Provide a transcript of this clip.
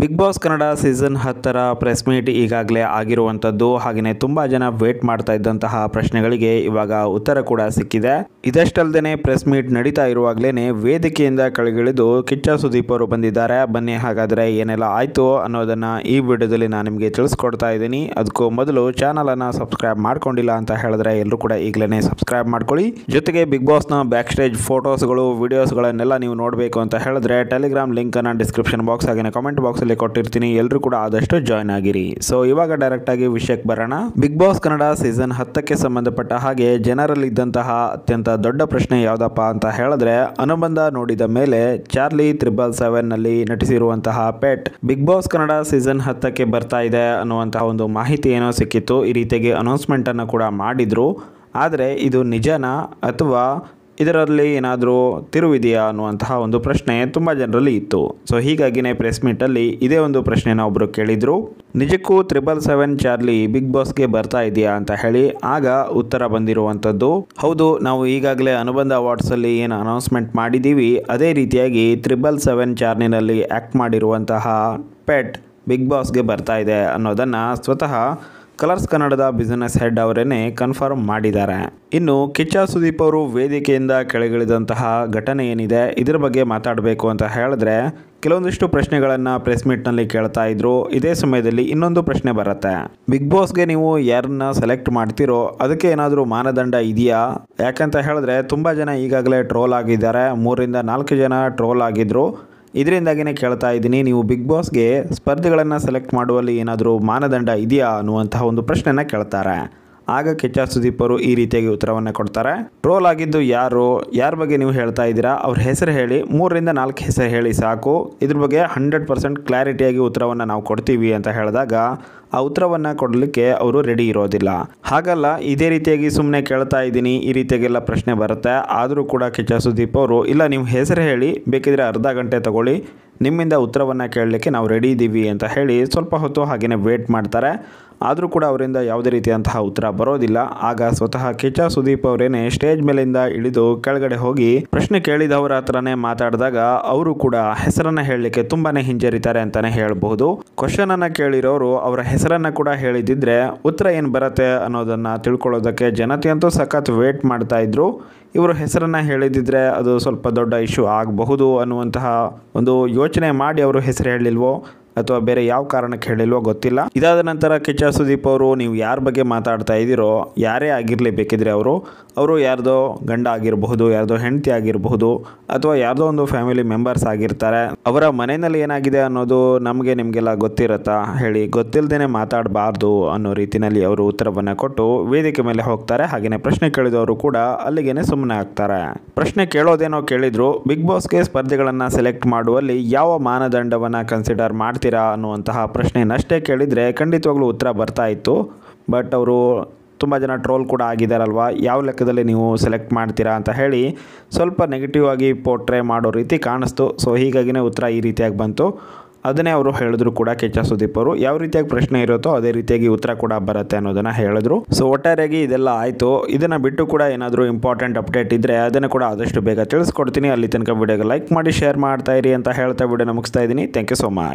Big boss Kannada season ಹತ್ತರ press meet ಈಗಾಗಲೇ ಆಗಿರುವಂಥದ್ದು. ಹಾಗೆಯೇ ತುಂಬ ಜನ ವೇಟ್ ಮಾಡ್ತಾ ಇದ್ದಂತಹ ಪ್ರಶ್ನೆಗಳಿಗೆ ಇವಾಗ ಉತ್ತರ ಕೂಡ ಸಿಕ್ಕಿದೆ. ಇದಷ್ಟಲ್ಲದೆ ಪ್ರೆಸ್ ಮೀಟ್ ನಡೀತಾ ಇರುವಾಗಲೇ ವೇದಿಕೆಯಿಂದ ಕೆಳಗಿಳಿದು ಕಿಚ್ಚ ಸುದೀಪ್ ಅವರು ಬಂದಿದ್ದಾರೆ. ಬನ್ನಿ ಹಾಗಾದರೆ ಏನೆಲ್ಲ ಆಯಿತು ಅನ್ನೋದನ್ನು ಈ ವಿಡಿಯೋದಲ್ಲಿ ನಾನು ನಿಮಗೆ ತಿಳಿಸ್ಕೊಡ್ತಾ ಇದ್ದೀನಿ. ಅದಕ್ಕೂ ಮೊದಲು ಚಾನಲನ್ನು ಸಬ್ಸ್ಕ್ರೈಬ್ ಮಾಡ್ಕೊಂಡಿಲ್ಲ ಅಂತ ಹೇಳಿದ್ರೆ ಎಲ್ಲರೂ ಕೂಡ ಈಗಲೇ ಸಬ್ಸ್ಕ್ರೈಬ್ ಮಾಡ್ಕೊಳ್ಳಿ. ಜೊತೆಗೆ ಬಿಗ್ ಬಾಸ್ನ ಬ್ಯಾಕ್ ಸ್ಟೇಜ್ ಫೋಟೋಸ್ಗಳು ವಿಡಿಯೋಸ್ಗಳನ್ನೆಲ್ಲ ನೀವು ನೋಡಬೇಕು ಅಂತ ಹೇಳಿದ್ರೆ ಟೆಲಿಗ್ರಾಮ್ ಲಿಂಕನ್ನು ಡಿಸ್ಕ್ರಿಪ್ಷನ್ ಬಾಕ್ಸ್ ಹಾಗೆ ಕಮೆಂಟ್ ಬಾಕ್ಸಲ್ಲಿ ಕೊಟ್ಟಿರ್ತೀನಿ. ಎಲ್ಲರೂ ಕೂಡ ಆದಷ್ಟು ಜಾಯ್ನ್ ಆಗಿರಿ. ಸೊ ಇವಾಗ ಡೈರೆಕ್ಟ್ ಆಗಿ ವಿಷಯಕ್ಕೆ ಬರೋಣ. ಬಿಗ್ ಬಾಸ್ ಕನ್ನಡ ಸೀಸನ್ ಹತ್ತಕ್ಕೆ ಸಂಬಂಧಪಟ್ಟ ಹಾಗೆ ಜನರಲ್ಲಿದ್ದಂತಹ ಅತ್ಯಂತ ದೊಡ್ಡ ಪ್ರಶ್ನೆ ಯಾವುದಪ್ಪ ಅಂತ ಹೇಳಿದ್ರೆ, ಅನುಬಂಧ ನೋಡಿದ ಮೇಲೆ ಚಾರ್ಲಿ ತ್ರಿಬಲ್ ಸೆವೆನ್ನಲ್ಲಿ ನಟಿಸಿರುವಂತಹ pet Bigg Boss Kannada season ಹತ್ತಕ್ಕೆ ಬರ್ತಾ ಇದೆ ಅನ್ನುವಂತಹ ಒಂದು ಮಾಹಿತಿ ಏನೋ ಸಿಕ್ಕಿತ್ತು. ಈ ರೀತಿಯಾಗಿ ಅನೌನ್ಸ್ಮೆಂಟ್ ಅನ್ನು ಕೂಡ ಮಾಡಿದ್ರು. ಆದರೆ ಇದು ನಿಜನಾ ಅಥವಾ ಇದರಲ್ಲಿ ಏನಾದರೂ ತಿರುವಿದೆಯಾ ಅನ್ನುವಂತಹ ಒಂದು ಪ್ರಶ್ನೆ ತುಂಬ ಜನರಲ್ಲಿ ಇತ್ತು. ಸೊ ಹೀಗಾಗಿನೇ ಪ್ರೆಸ್ ಮೀಟಲ್ಲಿ ಇದೇ ಒಂದು ಪ್ರಶ್ನೆನ ಒಬ್ಬರು ಕೇಳಿದರು. ನಿಜಕ್ಕೂ ತ್ರಿಬಲ್ ಸೆವೆನ್ ಚಾರ್ಲಿ ಬಿಗ್ ಬಾಸ್ಗೆ ಬರ್ತಾ ಇದೆಯಾ ಅಂತ ಹೇಳಿ, ಆಗ ಉತ್ತರ ಬಂದಿರುವಂಥದ್ದು ಹೌದು, ನಾವು ಈಗಾಗಲೇ ಅನುಬಂಧ ಅವಾರ್ಡ್ಸಲ್ಲಿ ಏನು ಅನೌನ್ಸ್ಮೆಂಟ್ ಮಾಡಿದ್ದೀವಿ, ಅದೇ ರೀತಿಯಾಗಿ ತ್ರಿಬಲ್ ಸೆವೆನ್ ಚಾರ್ನಿನಲ್ಲಿ ಆ್ಯಕ್ಟ್ ಮಾಡಿರುವಂತಹ ಪೆಟ್ ಬಿಗ್ ಬಾಸ್ಗೆ ಬರ್ತಾ ಇದೆ ಅನ್ನೋದನ್ನು ಸ್ವತಃ ಕಲರ್ಸ್ ಕನ್ನಡದ ಬಿಸಿನೆಸ್ ಹೆಡ್ ಅವರೇ ಕನ್ಫರ್ಮ್ ಮಾಡಿದ್ದಾರೆ. ಇನ್ನು ಕಿಚ್ಚ ಸುದೀಪ್ ಅವರು ವೇದಿಕೆಯಿಂದ ಕೆಳಗಿಳಿದಂತಹ ಘಟನೆ ಏನಿದೆ, ಇದರ ಬಗ್ಗೆ ಮಾತಾಡಬೇಕು ಅಂತ ಹೇಳಿದ್ರೆ, ಕೆಲವೊಂದಿಷ್ಟು ಪ್ರಶ್ನೆಗಳನ್ನು ಪ್ರೆಸ್ ಮೀಟ್ನಲ್ಲಿ ಕೇಳ್ತಾ ಇದ್ರು. ಇದೇ ಸಮಯದಲ್ಲಿ ಇನ್ನೊಂದು ಪ್ರಶ್ನೆ ಬರುತ್ತೆ. ಬಿಗ್ ಬಾಸ್ಗೆ ನೀವು ಯಾರನ್ನ ಸೆಲೆಕ್ಟ್ ಮಾಡ್ತಿರೋ, ಅದಕ್ಕೆ ಏನಾದರೂ ಮಾನದಂಡ ಇದೆಯಾ? ಯಾಕಂತ ಹೇಳಿದ್ರೆ, ತುಂಬ ಜನ ಈಗಾಗಲೇ ಟ್ರೋಲ್ ಆಗಿದ್ದಾರೆ. ಮೂರಿಂದ ನಾಲ್ಕು ಜನ ಟ್ರೋಲ್ ಆಗಿದ್ರು. ಇದರಿಂದಾಗಿನೇ ಕೇಳ್ತಾ ಇದ್ದೀನಿ, ನೀವು ಬಿಗ್ ಬಾಸ್ಗೆ ಸ್ಪರ್ಧೆಗಳನ್ನು ಸೆಲೆಕ್ಟ್ ಮಾಡುವಲ್ಲಿ ಏನಾದರೂ ಮಾನದಂಡ ಇದೆಯಾ ಅನ್ನುವಂತಹ ಒಂದು ಪ್ರಶ್ನೆನ ಕೇಳ್ತಾರೆ. ಆಗ ಕಿಚ್ಚ ಸುದೀಪರು ಈ ರೀತಿಯಾಗಿ ಉತ್ತರವನ್ನು ಕೊಡ್ತಾರೆ. ಟ್ರೋಲ್ ಆಗಿದ್ದು ಯಾರು, ಯಾರ ಬಗ್ಗೆ ನೀವು ಹೇಳ್ತಾ ಇದ್ದೀರಾ? ಅವ್ರ ಹೆಸರು ಹೇಳಿ, ಮೂರರಿಂದ ನಾಲ್ಕು ಹೆಸರು ಹೇಳಿ ಸಾಕು. ಇದ್ರ ಬಗ್ಗೆ ಹಂಡ್ರೆಡ್ ಪರ್ಸೆಂಟ್ ಕ್ಲಾರಿಟಿಯಾಗಿ ಉತ್ತರವನ್ನು ನಾವು ಕೊಡ್ತೀವಿ ಅಂತ ಹೇಳಿದಾಗ, ಆ ಉತ್ತರವನ್ನು ಕೊಡಲಿಕ್ಕೆ ಅವರು ರೆಡಿ ಇರೋದಿಲ್ಲ. ಹಾಗಲ್ಲ, ಇದೇ ರೀತಿಯಾಗಿ ಸುಮ್ಮನೆ ಕೇಳ್ತಾ ಇದ್ದೀನಿ, ಈ ರೀತಿಯಾಗೆಲ್ಲ ಪ್ರಶ್ನೆ ಬರುತ್ತೆ. ಆದರೂ ಕೂಡ ಕಿಚ್ಚ ಸುದೀಪ್ ಅವರು ಇಲ್ಲ, ನೀವು ಹೆಸರು ಹೇಳಿ, ಬೇಕಿದ್ರೆ ಅರ್ಧ ಗಂಟೆ ತಗೊಳ್ಳಿ. ನಿಮ್ಮಿಂದ ಉತ್ತರವನ್ನು ಕೇಳಲಿಕ್ಕೆ ನಾವು ರೆಡಿ ಇದ್ದೀವಿ ಅಂತ ಹೇಳಿ ಸ್ವಲ್ಪ ಹೊತ್ತು ಹಾಗೆಯೇ ವೇಟ್ ಮಾಡ್ತಾರೆ. ಆದರೂ ಕೂಡ ಅವರಿಂದ ಯಾವುದೇ ರೀತಿಯಂತಹ ಉತ್ತರ ಬರೋದಿಲ್ಲ. ಆಗ ಸ್ವತಃ ಕಿಚ್ಚ ಸುದೀಪ್ ಅವರೇನೆ ಸ್ಟೇಜ್ ಮೇಲಿಂದ ಇಳಿದು ಕೆಳಗಡೆ ಹೋಗಿ ಪ್ರಶ್ನೆ ಕೇಳಿದವರ ಹತ್ರನೇ ಮಾತಾಡಿದಾಗ ಅವರು ಕೂಡ ಹೆಸರನ್ನ ಹೇಳಲಿಕ್ಕೆ ತುಂಬಾನೇ ಹಿಂಜರಿತಾರೆ ಅಂತಾನೆ ಹೇಳಬಹುದು. ಕ್ವಶನ್ ಅನ್ನ ಕೇಳಿರೋರು ಅವರ ಹೆಸರನ್ನ ಕೂಡ ಹೇಳಿದಿದ್ರೆ ಉತ್ತರ ಏನು ಬರುತ್ತೆ ಅನ್ನೋದನ್ನ ತಿಳ್ಕೊಳ್ಳೋದಕ್ಕೆ ಜನತೆಯಂತೂ ಸಖತ್ ವೇಟ್ ಮಾಡ್ತಾ ಇದ್ರು. ಇವರು ಹೆಸರನ್ನ ಹೇಳಿದಿದ್ರೆ ಅದು ಸ್ವಲ್ಪ ದೊಡ್ಡ ಇಶ್ಯೂ ಆಗಬಹುದು ಅನ್ನುವಂತಹ ಒಂದು ಯೋಚನೆ ಮಾಡಿ ಅವರು ಹೆಸರು ಹೇಳಿಲ್ವೋ ಅಥವಾ ಬೇರೆ ಯಾವ ಕಾರಣಕ್ಕೆ ಹೇಳಿಲ್ವೋ ಗೊತ್ತಿಲ್ಲ. ಇದಾದ ನಂತರ ಕಿಚ್ಚ ಸುದೀಪ್ ಅವರು ನೀವು ಯಾರ ಬಗ್ಗೆ ಮಾತಾಡ್ತಾ ಇದ್ದೀರೋ, ಯಾರೇ ಆಗಿರಲಿ ಬೇಕಿದ್ರೆ ಅವರು ಅವರು ಯಾರ್ದೋ ಗಂಡ ಆಗಿರಬಹುದು, ಯಾರ್ದೋ ಹೆಂಡತಿ ಆಗಿರಬಹುದು, ಅಥವಾ ಯಾರ್ದೋ ಒಂದು ಫ್ಯಾಮಿಲಿ ಮೆಂಬರ್ಸ್ ಆಗಿರ್ತಾರೆ, ಅವರ ಮನೆಯಲ್ಲಿ ಏನಾಗಿದೆ ಅನ್ನೋದು ನಮಗೆ ನಿಮಗೆಲ್ಲ ಗೊತ್ತಿರತ್ತಾ? ಹೇಳಿ ಗೊತ್ತಿಲ್ಲದೇ ಮಾತಾಡಬಾರ್ದು ಅನ್ನೋ ರೀತಿಯಲ್ಲಿ ಅವರು ಉತ್ತರವನ್ನು ಕೊಟ್ಟು ವೇದಿಕೆ ಮೇಲೆ ಹೋಗ್ತಾರೆ. ಹಾಗೆಯೇ ಪ್ರಶ್ನೆ ಕೇಳಿದವರು ಕೂಡ ಅಲ್ಲಿಗೇನೆ ಸುಮ್ಮನೆ ಆಗ್ತಾರೆ. ಪ್ರಶ್ನೆ ಕೇಳೋದೇನೋ ಕೇಳಿದ್ರು, ಬಿಗ್ ಬಾಸ್ಗೆ ಸ್ಪರ್ಧೆಗಳನ್ನು ಸೆಲೆಕ್ಟ್ ಮಾಡುವಲ್ಲಿ ಯಾವ ಮಾನದಂಡವನ್ನು ಕನ್ಸಿಡರ್ ಮಾಡ್ತೀರಾ? ಅನ್ನುವಂತಹ ಪ್ರಶ್ನೆಯನ್ನಷ್ಟೇ ಕೇಳಿದರೆ ಖಂಡಿತವಾಗ್ಲೂ ಉತ್ತರ ಬರ್ತಾ ಇತ್ತು. ಬಟ್ ಅವರು ತುಂಬ ಜನ ಟ್ರೋಲ್ ಕೂಡ ಆಗಿದ್ದಾರಲ್ವ ಯಾವ ಲೆಕ್ಕದಲ್ಲಿ ನೀವು ಸೆಲೆಕ್ಟ್ ಮಾಡ್ತೀರಾ ಅಂತ ಹೇಳಿ ಸ್ವಲ್ಪ ನೆಗೆಟಿವ್ ಆಗಿ ಪೋರ್ಟ್ರೇ ಮಾಡೋ ರೀತಿ ಕಾಣಿಸ್ತು. ಸೊ ಹೀಗಾಗಿನೇ ಉತ್ತರ ಈ ರೀತಿಯಾಗಿ ಬಂತು. ಅದನ್ನೇ ಅವರು ಹೇಳಿದ್ರು ಕೂಡ ಕೆಚ್ಚ ಸುದೀಪ್ ಅವರು. ಯಾವ ರೀತಿಯಾಗಿ ಪ್ರಶ್ನೆ ಇರುತ್ತೋ ಅದೇ ರೀತಿಯಾಗಿ ಉತ್ತರ ಕೂಡ ಬರುತ್ತೆ ಅನ್ನೋದನ್ನ ಹೇಳಿದ್ರು. ಸೊ ಒಟ್ಟಾರೆಯಾಗಿ ಇದೆಲ್ಲ ಆಯಿತು. ಇದನ್ನು ಬಿಟ್ಟು ಕೂಡ ಏನಾದರೂ ಇಂಪಾರ್ಟೆಂಟ್ ಅಪ್ಡೇಟ್ ಇದ್ದರೆ ಅದನ್ನು ಕೂಡ ಆದಷ್ಟು ಬೇಗ ತಿಳಿಸ್ಕೊಡ್ತೀನಿ. ಅಲ್ಲಿ ತನಕ ವಿಡಿಯೋಗೆ ಲೈಕ್ ಮಾಡಿ ಶೇರ್ ಮಾಡ್ತಾ ಇರಿ ಅಂತ ಹೇಳ್ತಾ ವಿಡಿಯೋನ ಮುಗಿಸ್ತಾ ಇದ್ದೀನಿ. Thank you so much